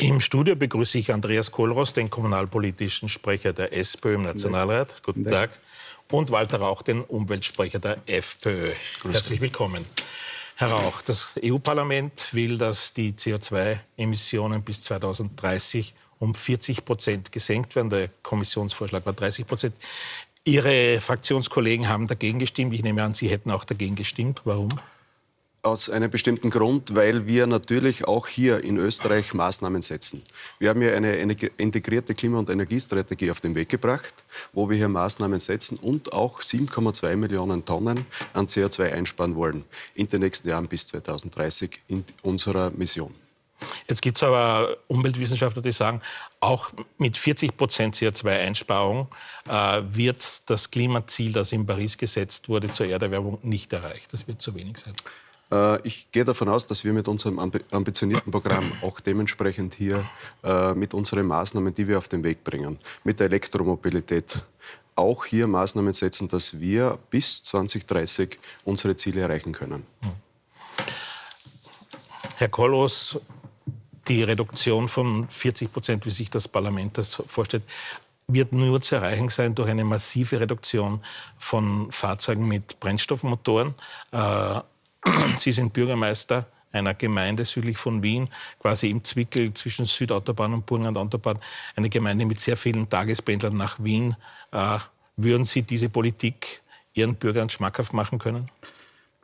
Im Studio begrüße ich Andreas Kohlross, den kommunalpolitischen Sprecher der SPÖ im Nationalrat. Guten Tag. Und Walter Rauch, den Umweltsprecher der FPÖ. Herzlich willkommen. Herr Rauch, das EU-Parlament will, dass die CO2-Emissionen bis 2030 um 40 Prozent gesenkt werden. Der Kommissionsvorschlag war 30 Prozent. Ihre Fraktionskollegen haben dagegen gestimmt. Ich nehme an, Sie hätten auch dagegen gestimmt. Warum? Aus einem bestimmten Grund, weil wir natürlich auch hier in Österreich Maßnahmen setzen. Wir haben hier eine, integrierte Klima- und Energiestrategie auf den Weg gebracht, wo wir hier Maßnahmen setzen und auch 7,2 Millionen Tonnen an CO2 einsparen wollen in den nächsten Jahren bis 2030 in unserer Mission. Jetzt gibt es aber Umweltwissenschaftler, die sagen, auch mit 40 Prozent CO2-Einsparung äh, wird das Klimaziel, das in Paris gesetzt wurde, zur Erderwärmung nicht erreicht. Das wird zu wenig sein. Äh, ich gehe davon aus, dass wir mit unserem ambitionierten Programm auch dementsprechend hier äh, mit unseren Maßnahmen, die wir auf den Weg bringen, mit der Elektromobilität, auch hier Maßnahmen setzen, dass wir bis 2030 unsere Ziele erreichen können. Hm. Herr Kollos, die Reduktion von 40 Prozent, wie sich das Parlament das vorstellt, wird nur zu erreichen sein durch eine massive Reduktion von Fahrzeugen mit Brennstoffmotoren. Äh, Sie sind Bürgermeister einer Gemeinde südlich von Wien, quasi im Zwickel zwischen Südautobahn und Burgenland-Autobahn, eine Gemeinde mit sehr vielen Tagespendlern nach Wien. Äh, würden Sie diese Politik Ihren Bürgern schmackhaft machen können?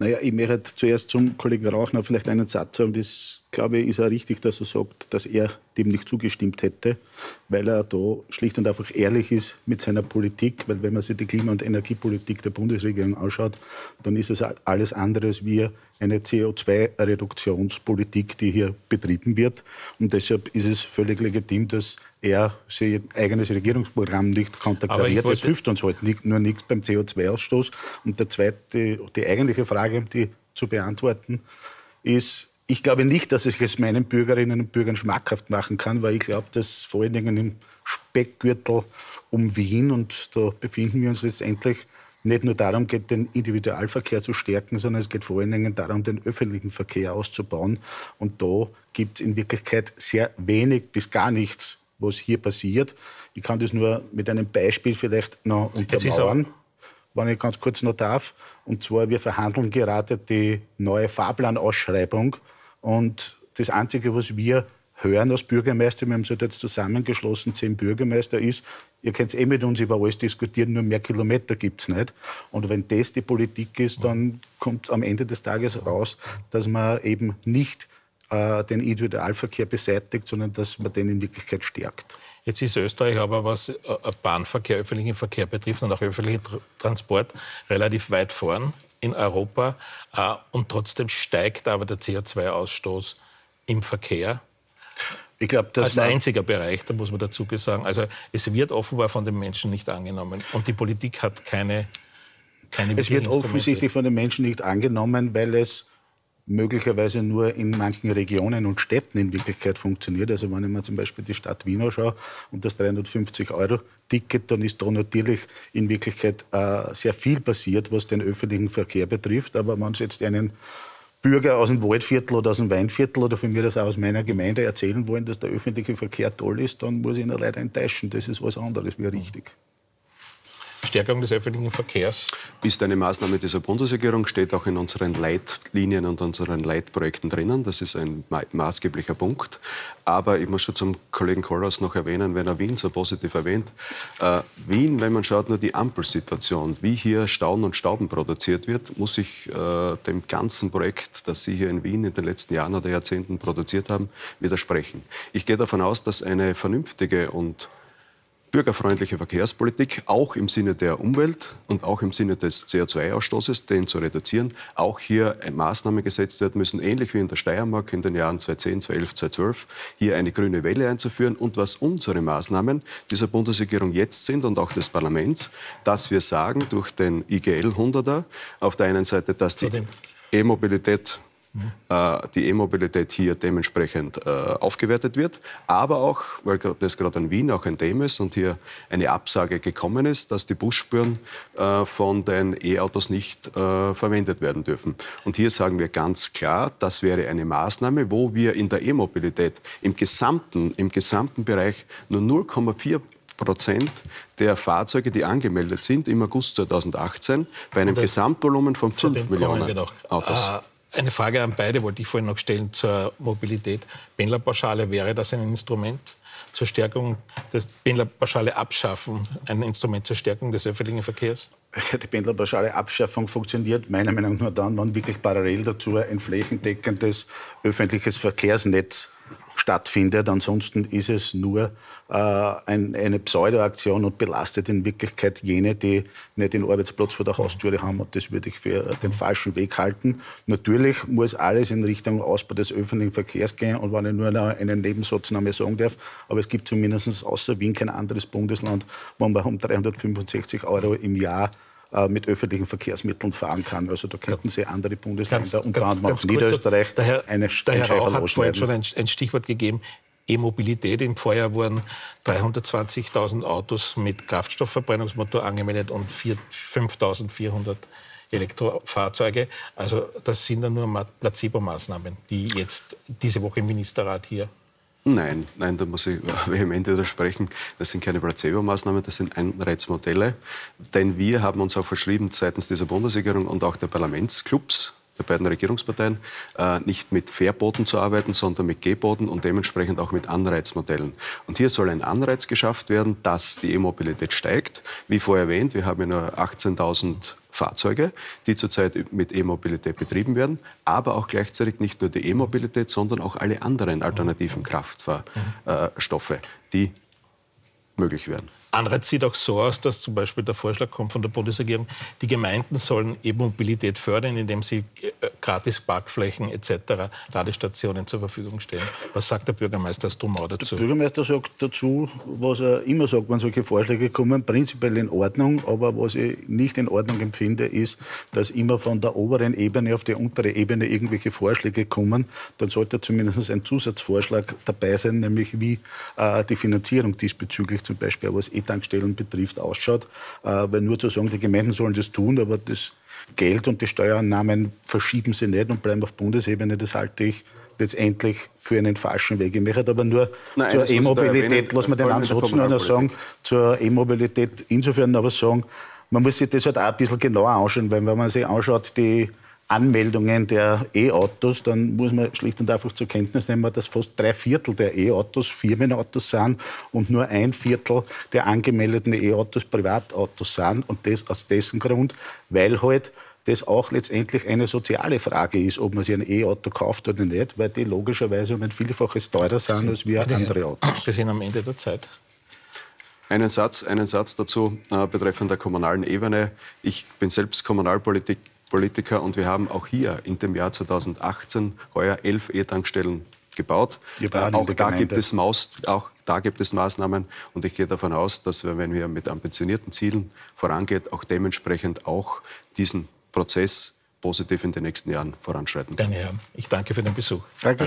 Naja, ich möchte zuerst zum Kollegen Rauchner vielleicht einen Satz sagen. Das, glaube ich, ist auch richtig, dass er sagt, dass er dem nicht zugestimmt hätte, weil er da schlicht und einfach ehrlich ist mit seiner Politik. Weil wenn man sich die Klima- und Energiepolitik der Bundesregierung anschaut, dann ist es alles andere als wie eine CO2-Reduktionspolitik, die hier betrieben wird. Und deshalb ist es völlig legitim, dass er sein eigenes Regierungsprogramm nicht konterkariert. Das hilft uns halt nicht, nur nichts beim CO2-Ausstoß. Und der zweite, die eigentliche Frage, die zu beantworten, ist, ich glaube nicht, dass ich es meinen Bürgerinnen und Bürgern schmackhaft machen kann, weil ich glaube, dass vor allen Dingen im Speckgürtel um Wien, und da befinden wir uns letztendlich, nicht nur darum geht, den Individualverkehr zu stärken, sondern es geht vor allen Dingen darum, den öffentlichen Verkehr auszubauen. Und da gibt es in Wirklichkeit sehr wenig bis gar nichts, was hier passiert. Ich kann das nur mit einem Beispiel vielleicht noch untermauern, wenn ich ganz kurz noch darf. Und zwar, wir verhandeln gerade die neue Fahrplanausschreibung. Und das Einzige, was wir hören als Bürgermeister, wir haben uns jetzt zusammengeschlossen, zehn Bürgermeister, ist, ihr könnt eh mit uns über alles diskutieren, nur mehr Kilometer gibt es nicht. Und wenn das die Politik ist, dann kommt am Ende des Tages raus, dass man eben nicht äh, den Individualverkehr beseitigt, sondern dass man den in Wirklichkeit stärkt. Jetzt ist Österreich aber, was äh, Bahnverkehr, öffentlichen Verkehr betrifft und auch öffentlichen Transport, relativ weit vorn in Europa. Äh, und trotzdem steigt aber der CO2-Ausstoß im Verkehr. Ich glaube, das als einziger Bereich, da muss man dazu sagen. Also es wird offenbar von den Menschen nicht angenommen und die Politik hat keine, keine Es wird offensichtlich von den Menschen nicht angenommen, weil es möglicherweise nur in manchen Regionen und Städten in Wirklichkeit funktioniert. Also wenn ich mir zum Beispiel die Stadt Wien anschaue und das 350-Euro-Ticket, dann ist da natürlich in Wirklichkeit äh, sehr viel passiert, was den öffentlichen Verkehr betrifft. Aber wenn es jetzt einen Bürger aus dem Waldviertel oder aus dem Weinviertel oder von mir das auch aus meiner Gemeinde erzählen wollen, dass der öffentliche Verkehr toll ist, dann muss ich ihn leider enttäuschen. Das ist was anderes wie richtig. Stärkung des öffentlichen Verkehrs? Ist eine Maßnahme dieser Bundesregierung, steht auch in unseren Leitlinien und unseren Leitprojekten drinnen. Das ist ein maßgeblicher Punkt. Aber ich muss schon zum Kollegen Kollhaus noch erwähnen, wenn er Wien so positiv erwähnt. Äh, Wien, wenn man schaut, nur die Ampelsituation, wie hier Stauen und Stauben produziert wird, muss ich äh, dem ganzen Projekt, das Sie hier in Wien in den letzten Jahren oder Jahrzehnten produziert haben, widersprechen. Ich gehe davon aus, dass eine vernünftige und bürgerfreundliche Verkehrspolitik, auch im Sinne der Umwelt und auch im Sinne des CO2-Ausstoßes, den zu reduzieren, auch hier Maßnahmen gesetzt werden müssen, ähnlich wie in der Steiermark in den Jahren 2010, 2011, 2012, hier eine grüne Welle einzuführen. Und was unsere Maßnahmen dieser Bundesregierung jetzt sind und auch des Parlaments, dass wir sagen, durch den IGL 100er, auf der einen Seite, dass die E-Mobilität äh, die E-Mobilität hier dementsprechend äh, aufgewertet wird. Aber auch, weil das gerade in Wien auch ein Thema ist und hier eine Absage gekommen ist, dass die Busspuren äh, von den E-Autos nicht verwendet werden dürfen. Und hier sagen wir ganz klar, das wäre eine Maßnahme, wo wir in der E-Mobilität im gesamten, im gesamten Bereich nur 0,4 Prozent der Fahrzeuge, die angemeldet sind im August 2018, bei einem Gesamtvolumen von 5 Millionen Autos. Ah, eine Frage an beide wollte ich vorhin noch stellen zur Mobilität. Pendlerpauschale, wäre das ein Instrument zur Stärkung, der Pendlerpauschale abschaffen, ein Instrument zur Stärkung des öffentlichen Verkehrs? Die Pendlerpauschale Abschaffung funktioniert meiner Meinung nach nur dann, wenn wirklich parallel dazu ein flächendeckendes öffentliches Verkehrsnetz stattfindet. Ansonsten ist es nur äh, ein, eine Pseudoaktion und belastet in Wirklichkeit jene, die nicht den Arbeitsplatz vor der Haustüre haben. Und das würde ich für den falschen Weg halten. Natürlich muss alles in Richtung Ausbau des öffentlichen Verkehrs gehen. Und wenn ich nur einen Nebensatz noch mehr sagen darf, aber es gibt zumindest außer Wien kein anderes Bundesland, wo man um 365 Euro im Jahr äh, mit öffentlichen Verkehrsmitteln fahren kann. Also da könnten Sie andere Bundesländer, ganz, unter anderem auch Niederösterreich, der Herr, eine der Herr Rauch hat vorhin schon ein, ein Stichwort gegeben. E-Mobilität. Im Vorjahr wurden 320.000 Autos mit Kraftstoffverbrennungsmotor angemeldet und 5.400 Elektrofahrzeuge. Also das sind dann nur Placebo-Maßnahmen, die jetzt diese Woche im Ministerrat hier Nein, nein, da muss ich vehement widersprechen. Das sind keine Placebo-Maßnahmen, das sind Anreizmodelle. Denn wir haben uns auch verschrieben seitens dieser Bundesregierung und auch der Parlamentsclubs, der beiden Regierungsparteien, äh, nicht mit Verboten zu arbeiten, sondern mit Geboten und dementsprechend auch mit Anreizmodellen. Und hier soll ein Anreiz geschafft werden, dass die E-Mobilität steigt. Wie vorher erwähnt, wir haben ja nur 18.000 Fahrzeuge, die zurzeit mit E-Mobilität betrieben werden, aber auch gleichzeitig nicht nur die E-Mobilität, sondern auch alle anderen alternativen Kraftstoffe, die möglich werden. Anreiz sieht auch so aus, dass zum Beispiel der Vorschlag kommt von der Bundesregierung, die Gemeinden sollen E-Mobilität fördern, indem sie gratis Parkflächen etc., Ladestationen zur Verfügung stellen. Was sagt der Bürgermeister Strumau dazu? Der Bürgermeister sagt dazu, was er immer sagt, wenn solche Vorschläge kommen, prinzipiell in Ordnung. Aber was ich nicht in Ordnung empfinde, ist, dass immer von der oberen Ebene auf die untere Ebene irgendwelche Vorschläge kommen. Dann sollte zumindest ein Zusatzvorschlag dabei sein, nämlich wie äh, die Finanzierung diesbezüglich zum Beispiel was E-Tankstellen betrifft, ausschaut. Äh, weil nur zu sagen, die Gemeinden sollen das tun, aber das Geld und die Steuerannahmen verschieben sie nicht und bleiben auf Bundesebene, das halte ich letztendlich für einen falschen Weg. Ich möchte aber nur Nein, zur E-Mobilität, lass mal den Ansatz nur noch sagen, zur E-Mobilität insofern aber sagen, man muss sich das halt auch ein bisschen genauer anschauen, weil wenn man sich anschaut, die Anmeldungen der E-Autos, dann muss man schlicht und einfach zur Kenntnis nehmen, dass fast drei Viertel der E-Autos Firmenautos sind und nur ein Viertel der angemeldeten E-Autos Privatautos sind. Und das aus dessen Grund, weil halt das auch letztendlich eine soziale Frage ist, ob man sich ein E-Auto kauft oder nicht, weil die logischerweise um ein Vielfaches teurer sind als wir andere Autos. Wir sind am Ende der Zeit. Einen Satz, einen Satz dazu äh, betreffend der kommunalen Ebene. Ich bin selbst Kommunalpolitik, Politiker. Und wir haben auch hier in dem Jahr 2018 heuer elf E-Tankstellen gebaut. Äh, auch, da gibt es Maus, auch da gibt es Maßnahmen. Und ich gehe davon aus, dass wir, wenn wir mit ambitionierten Zielen vorangeht, auch dementsprechend auch diesen Prozess positiv in den nächsten Jahren voranschreiten. Meine Herren, ich danke für den Besuch. Danke